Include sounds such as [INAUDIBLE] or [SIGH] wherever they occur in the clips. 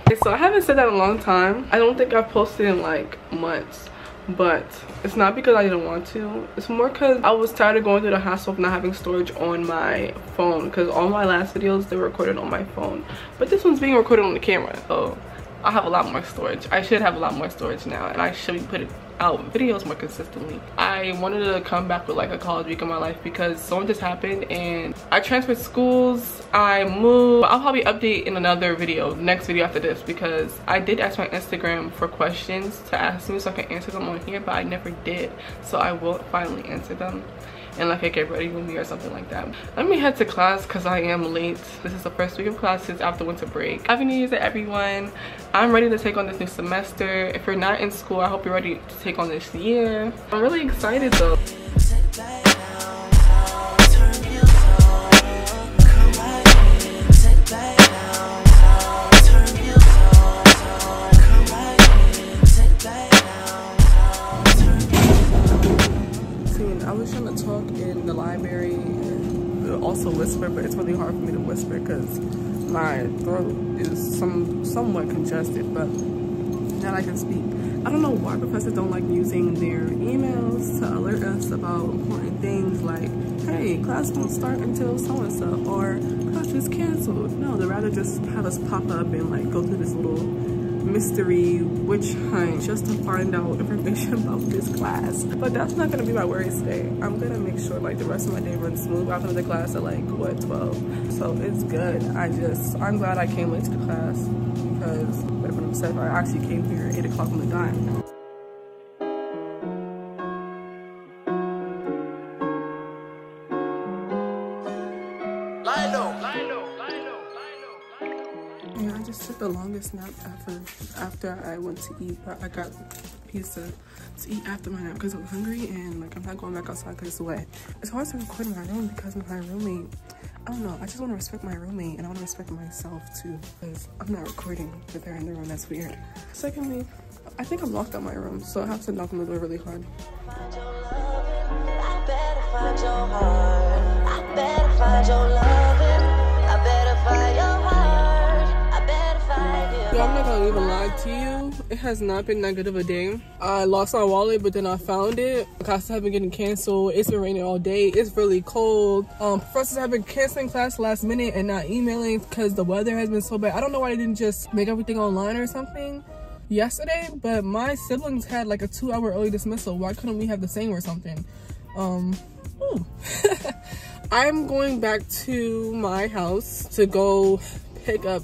okay, so i haven't said that in a long time. I don't think i've posted in like months. But it's not because i didn't want to. It's more because i was tired of going through the hassle of not having storage on my phone. Because all my last videos they were recorded on my phone. But this one's being recorded on the camera. So i have a lot more storage. I should have a lot more storage now and i should be putting out videos more consistently. I wanted to come back with like a college week of my life because something just happened and I transferred schools, I moved. I'll probably update in another video, next video after this because I did ask my Instagram for questions to ask me so I can answer them on here but I never did. So I will finally answer them and like I get ready with me or something like that. Let me head to class because I am late. This is the first week of classes after winter break. Happy New Year to everyone. I'm ready to take on this new semester. If you're not in school, I hope you're ready to take on this year. I'm really excited though. Because my throat is some somewhat congested, but that I can speak. I don't know why professors don't like using their emails to alert us about important things like, hey, class won't start until so-and-so, or class is canceled. No, they'd rather just have us pop up and like go through this little mystery witch hunt just to find out [LAUGHS] information about this class. But that's not gonna be my worries today. I'm gonna make sure like the rest of my day runs smooth after the class at like what 12. So it's good. I just I'm glad I came late to the class because would have been upset I actually came here at 8 o'clock on the dime. The longest nap ever after I went to eat, but I got pizza to eat after my nap because I'm hungry and like I'm not going back outside because it's wet. It's hard to record in my room because my roommate. I don't know, I just want to respect my roommate and I want to respect myself too because I'm not recording with her in the room, that's weird. Secondly, I think I'm locked out my room, so I have to knock on the door really hard. To you. It has not been that good of a day. I lost my wallet, but then I found it. Classes have been getting canceled. It's been raining all day. It's really cold. Um, professors have been canceling class last minute and not emailing because the weather has been so bad. I don't know why they didn't just make everything online or something yesterday, but my siblings had like a two hour early dismissal. Why couldn't we have the same or something? Um, [LAUGHS] I'm going back to my house to go pick up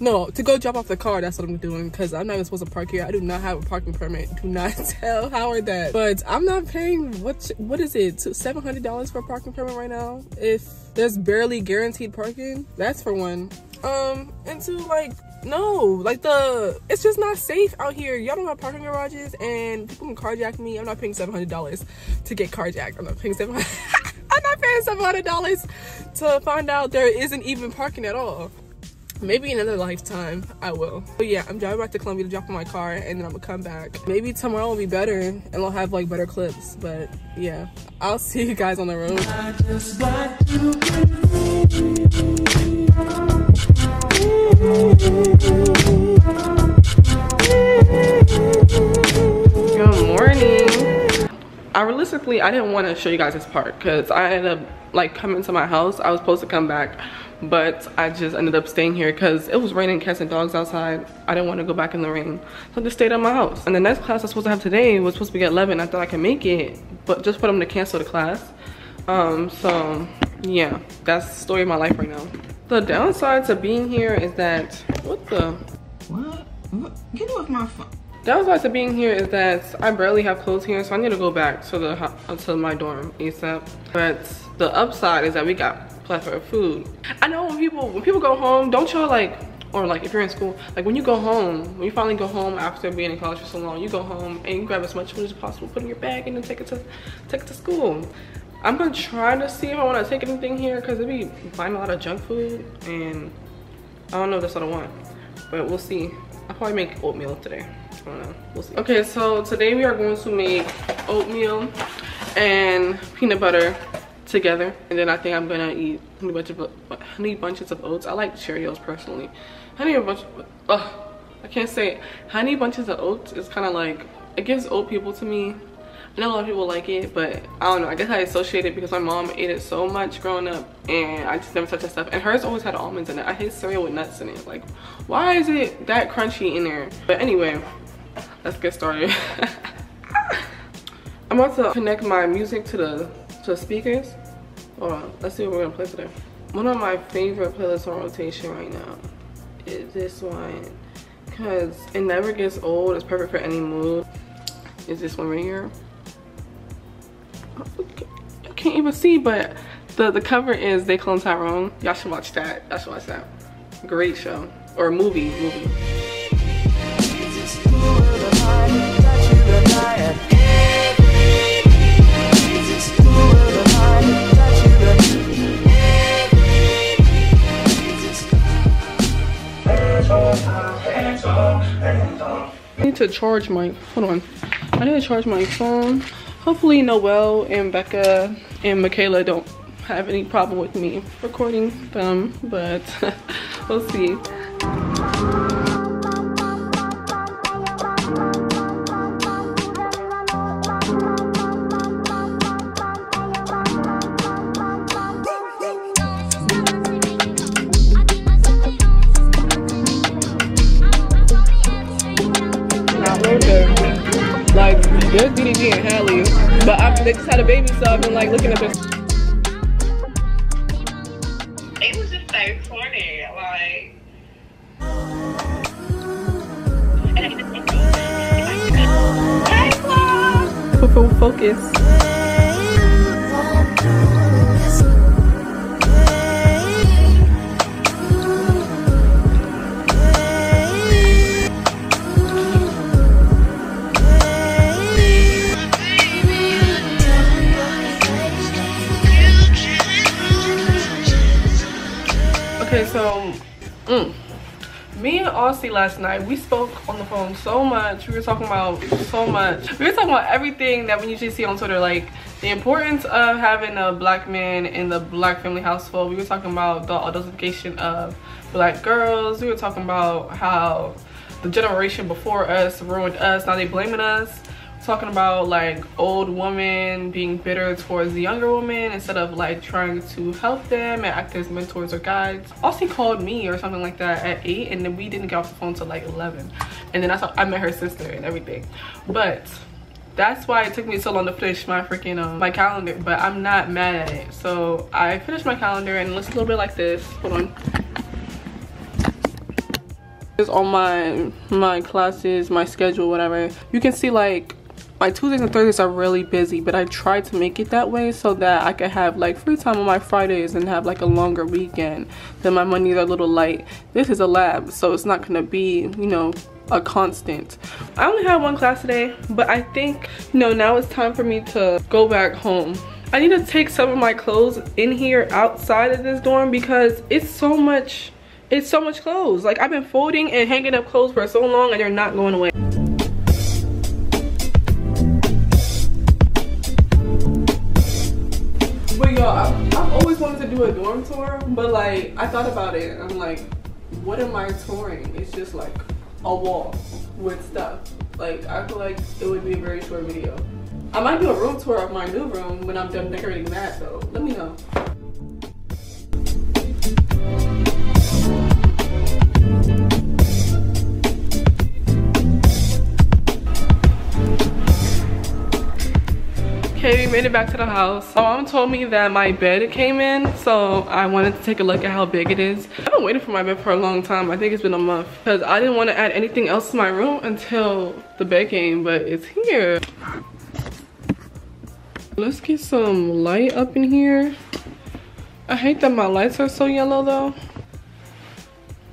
no, to go drop off the car, that's what I'm doing because I'm not even supposed to park here. I do not have a parking permit. Do not [LAUGHS] tell Howard that. But I'm not paying, what what is it, $700 for a parking permit right now? If there's barely guaranteed parking, that's for one. Um, and two, like, no, like the, it's just not safe out here. Y'all don't have parking garages and people can carjack me. I'm not paying $700 to get carjacked. I'm not paying 700 [LAUGHS] I'm not paying $700 to find out there isn't even parking at all maybe another lifetime i will. But yeah i'm driving back to columbia to drop my car and then i'm gonna come back. Maybe tomorrow will be better and i'll have like better clips but yeah. I'll see you guys on the road i realistically i didn't want to show you guys this part because i ended up like coming to my house i was supposed to come back but I just ended up staying here because it was raining cats and dogs outside. I didn't want to go back in the rain. So I just stayed at my house. And the next class I was supposed to have today was supposed to be at 11. I thought I could make it, but just for them to cancel the class. Um, so yeah, that's the story of my life right now. The downside to being here is that, what the? What? what? Get off my phone. The downside to being here is that I barely have clothes here, so I need to go back to the to my dorm ASAP. But the upside is that we got plethora of food. I know when people when people go home, don't y'all like or like if you're in school, like when you go home, when you finally go home after being in college for so long, you go home and you grab as much food as possible, put in your bag and then take it to take it to school. I'm gonna try to see if I wanna take anything here because they be buying a lot of junk food and I don't know if that's what I want, but we'll see. I'll probably make oatmeal today. We'll see. Okay, so today we are going to make oatmeal and peanut butter together and then i think i'm gonna eat honey bunches of honey bunches of oats i like cheerios personally honey bunch oh i can't say it. honey bunches of oats is kind of like it gives old people to me I know a lot of people like it, but I don't know. I guess I associate it because my mom ate it so much growing up and I just never touched that stuff. And hers always had almonds in it. I hate cereal with nuts in it. Like, why is it that crunchy in there? But anyway, let's get started. I'm about to connect my music to the to speakers. Hold on, let's see what we're gonna play today. One of my favorite playlists on rotation right now is this one because it never gets old. It's perfect for any mood. Is this one right here? I can't even see, but the, the cover is They Clone Tyrone. Y'all should watch that. Y'all should watch that. Great show. Or movie, movie. I need to charge my, hold on. I need to charge my phone hopefully Noel and Becca and Michaela don't have any problem with me recording them, but [LAUGHS] we'll see. There's and Hallie, but I, they just had a baby, so I've been like looking at this. It was just so funny, like. Focus. Last night. We spoke on the phone so much. We were talking about so much. We were talking about everything that we usually see on Twitter, like the importance of having a black man in the black family household. We were talking about the adultification of black girls. We were talking about how the generation before us ruined us. Now they blaming us talking about like old women being bitter towards the younger woman instead of like trying to help them and act as mentors or guides. Also called me or something like that at 8 and then we didn't get off the phone till like 11 and then that's how I met her sister and everything. But that's why it took me so long to finish my freaking um, my calendar but I'm not mad at it. So I finished my calendar and it looks a little bit like this. Hold on all my my classes my schedule whatever you can see like my Tuesdays and Thursdays are really busy, but I try to make it that way so that I can have like free time on my Fridays and have like a longer weekend. Then my Mondays are a little light. This is a lab, so it's not gonna be, you know, a constant. I only have one class today, but I think, you know, now it's time for me to go back home. I need to take some of my clothes in here outside of this dorm because it's so much, it's so much clothes. Like I've been folding and hanging up clothes for so long and they're not going away. Wanted to do a dorm tour, but like I thought about it. I'm like, what am I touring? It's just like a wall with stuff. Like I feel like it would be a very short video. I might do a room tour of my new room when I'm done decorating that though. Let me know. Made it back to the house. My mom told me that my bed came in, so I wanted to take a look at how big it is. I've been waiting for my bed for a long time. I think it's been a month because I didn't want to add anything else to my room until the bed came, but it's here. Let's get some light up in here. I hate that my lights are so yellow though.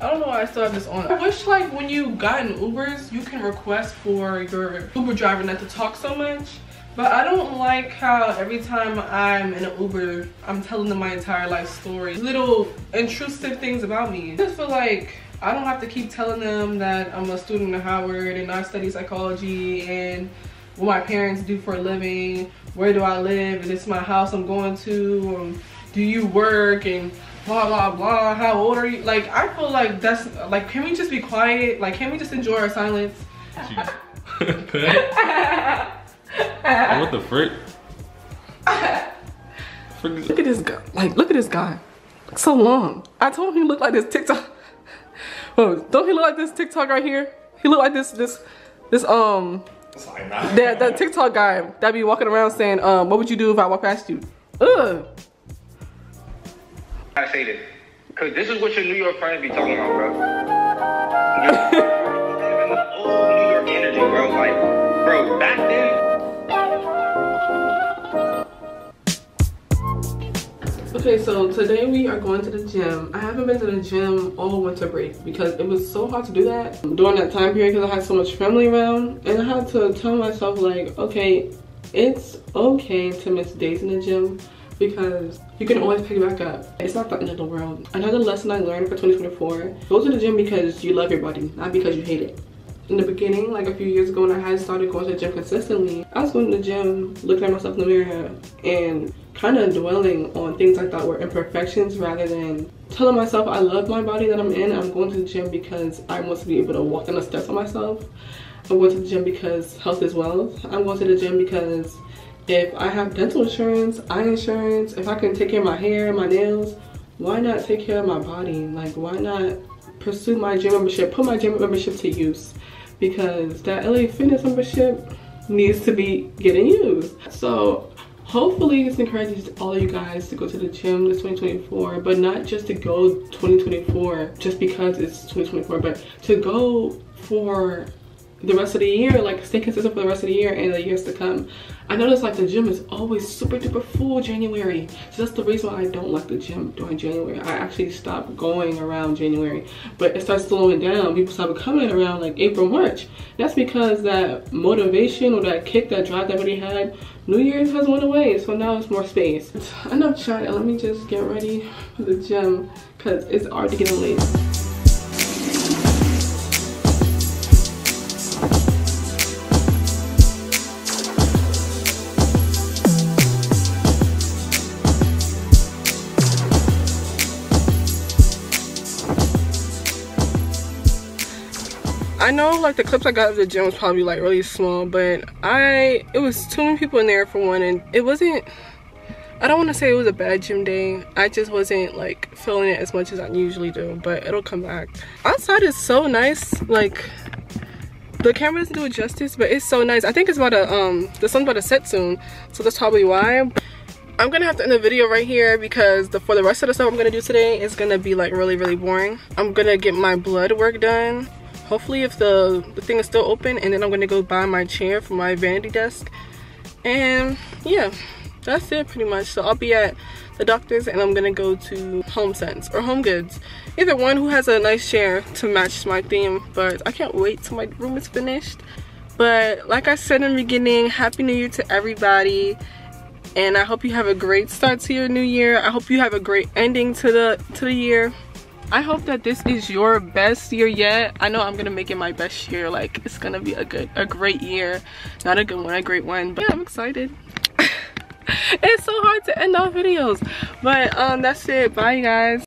I don't know why I still have this on. I wish like when you got in Ubers, you can request for your Uber driver not to talk so much but I don't like how every time I'm in an Uber, I'm telling them my entire life story. Little intrusive things about me. I just feel like I don't have to keep telling them that I'm a student at Howard and I study psychology and what my parents do for a living, where do I live, and this is my house I'm going to, um, do you work, and blah blah blah, how old are you? Like I feel like that's like can we just be quiet? Like can we just enjoy our silence? [LAUGHS] [LAUGHS] [LAUGHS] what the frick? Look at this guy. Like, look at this guy. So long. I told him he looked like this TikTok. [LAUGHS] Oh, don't he look like this TikTok right here? He look like this, this, this, um, that, that TikTok guy that be walking around saying, um, what would you do if I walk past you? Ugh. I say this, cause this is what your New York friends be talking about, bro. [LAUGHS] Okay, so today we are going to the gym. I haven't been to the gym all winter break because it was so hard to do that during that time period because I had so much family around and I had to tell myself like, okay, it's okay to miss days in the gym because you can always pick it back up. It's not the end of the world. Another lesson I learned for 2024, go to the gym because you love your body, not because you hate it in the beginning, like a few years ago when I had started going to the gym consistently, I was going to the gym, looking at myself in the mirror and kind of dwelling on things I thought were imperfections rather than telling myself I love my body that I'm in. I'm going to the gym because I want to be able to walk down the steps on myself. I'm going to the gym because health is wealth. I'm going to the gym because if I have dental insurance, eye insurance, if I can take care of my hair, and my nails, why not take care of my body? Like, why not pursue my gym membership, put my gym membership to use? Because that LA Fitness membership needs to be getting used. So hopefully this encourages all of you guys to go to the gym this 2024 but not just to go 2024 just because it's 2024 but to go for the rest of the year like stay consistent for the rest of the year and the years to come. I notice like the gym is always super duper full january. So that's the reason why i don't like the gym during january. I actually stopped going around january but it starts slowing down. People start coming around like april march. That's because that motivation or that kick that drive that everybody had new year's has went away so now it's more space. Enough chat let me just get ready for the gym because it's already getting late I know like the clips I got of the gym was probably like really small, but I it was too many people in there for one and it wasn't I don't want to say it was a bad gym day. I just wasn't like feeling it as much as I usually do, but it'll come back. Outside is so nice. Like the camera doesn't do it justice, but it's so nice. I think it's about to um the sun's about to set soon, so that's probably why. I'm gonna have to end the video right here because the for the rest of the stuff I'm gonna do today is gonna be like really really boring. I'm gonna get my blood work done hopefully if the, the thing is still open and then I'm gonna go buy my chair for my vanity desk. And yeah that's it pretty much. So I'll be at the doctor's and I'm gonna go to Home Sense or Home Goods. Either one who has a nice chair to match my theme but I can't wait till my room is finished. But like I said in the beginning happy new year to everybody. And I hope you have a great start to your new year. I hope you have a great ending to the to the year I hope that this is your best year yet. I know I'm gonna make it my best year. Like it's gonna be a good, a great year. Not a good one, a great one. But yeah, I'm excited. [LAUGHS] it's so hard to end off videos. But um, that's it. Bye, guys.